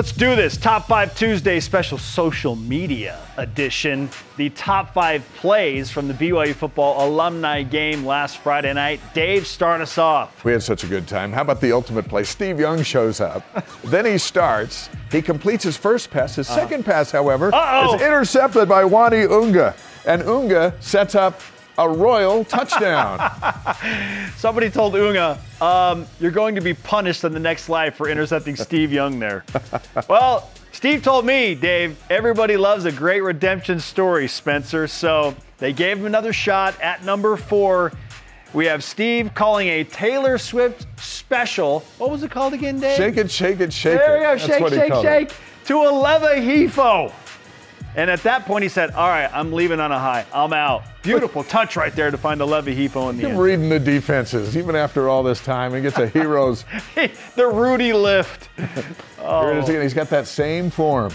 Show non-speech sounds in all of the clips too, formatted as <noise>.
Let's do this. Top 5 Tuesday special social media edition. The top 5 plays from the BYU football alumni game last Friday night. Dave, start us off. We had such a good time. How about the ultimate play? Steve Young shows up. <laughs> then he starts. He completes his first pass. His uh-huh. second pass, however, Uh-oh. is intercepted by Uani Unga. And Unga sets up a royal touchdown. <laughs> Somebody told Unga, um, you're going to be punished in the next life for intercepting Steve Young there. <laughs> well, Steve told me, Dave, everybody loves a great redemption story, Spencer. So they gave him another shot at number four. We have Steve calling a Taylor Swift special. What was it called again, Dave? shake it, shake it, shake it. There you go, shake, what shake, it. shake. To a Leva Hefo. And at that point, he said, All right, I'm leaving on a high. I'm out. Beautiful touch right there to find the Levy Hefo in the Him end. reading the defenses, even after all this time, he gets a hero's. <laughs> the Rudy lift. <laughs> Here it is again. He's got that same form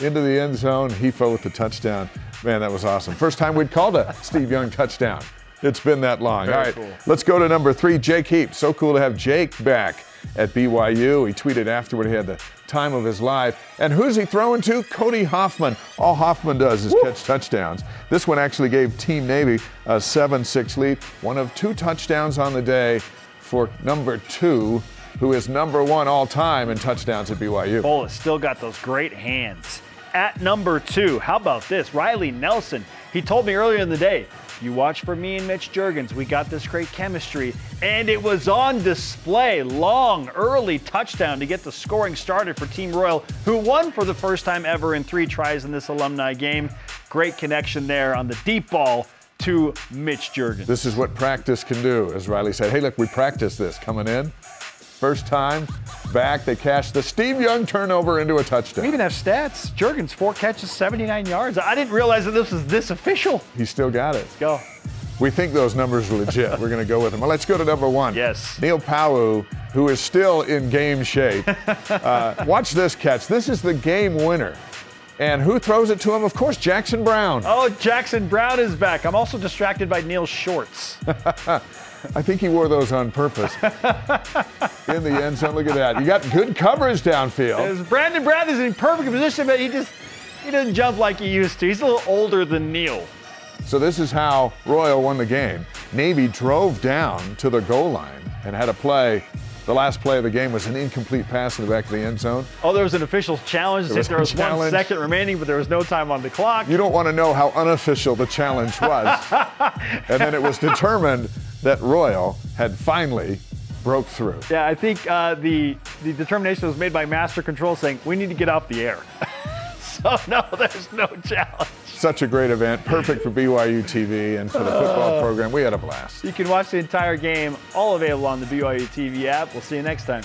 into the end zone. Hefo with the touchdown. Man, that was awesome. First time we'd called a Steve Young touchdown. It's been that long. Very All right, cool. let's go to number three, Jake Heap. So cool to have Jake back at BYU. He tweeted afterward he had the time of his life. And who's he throwing to? Cody Hoffman. All Hoffman does is catch touchdowns. This one actually gave Team Navy a 7 6 lead. One of two touchdowns on the day for number two, who is number one all time in touchdowns at BYU. Bolus still got those great hands. At number two, how about this? Riley Nelson. He told me earlier in the day, you watch for me and Mitch Juergens. We got this great chemistry. And it was on display. Long, early touchdown to get the scoring started for Team Royal, who won for the first time ever in three tries in this alumni game. Great connection there on the deep ball to Mitch Juergens. This is what practice can do, as Riley said. Hey, look, we practiced this coming in. First time back, they cashed the Steve Young turnover into a touchdown. We even have stats. Juergens, four catches, 79 yards. I didn't realize that this was this official. He still got it. Let's go. We think those numbers are legit. We're going to go with them. Well, let's go to number one. Yes. Neil Pau'u, who is still in game shape. <laughs> Uh, watch this catch. This is the game winner. And who throws it to him? Of course, Jackson Brown. Oh, Jackson Brown is back. I'm also distracted by Neil shorts. <laughs> I think he wore those on purpose. <laughs> in the end zone. Look at that. You got good coverage downfield. Brandon Brown is in perfect position, but he just he doesn't jump like he used to. He's a little older than Neil. So this is how Royal won the game. Navy drove down to the goal line and had a play. The last play of the game was an incomplete pass in the back of the end zone. Oh, there was an official challenge. There was there was challenge. second remaining, but there was no time on the clock. You don't want to know how unofficial the challenge was. <laughs> and then it was determined that Royal had finally broke through. Yeah, I think uh, the the determination was made by Master Control, saying we need to get off the air. <laughs> so no, there's no challenge. Such a great event, perfect for BYU TV and for the football uh. program. We had a blast. You can watch the entire game, all available on the BYU TV app. We'll see you next time.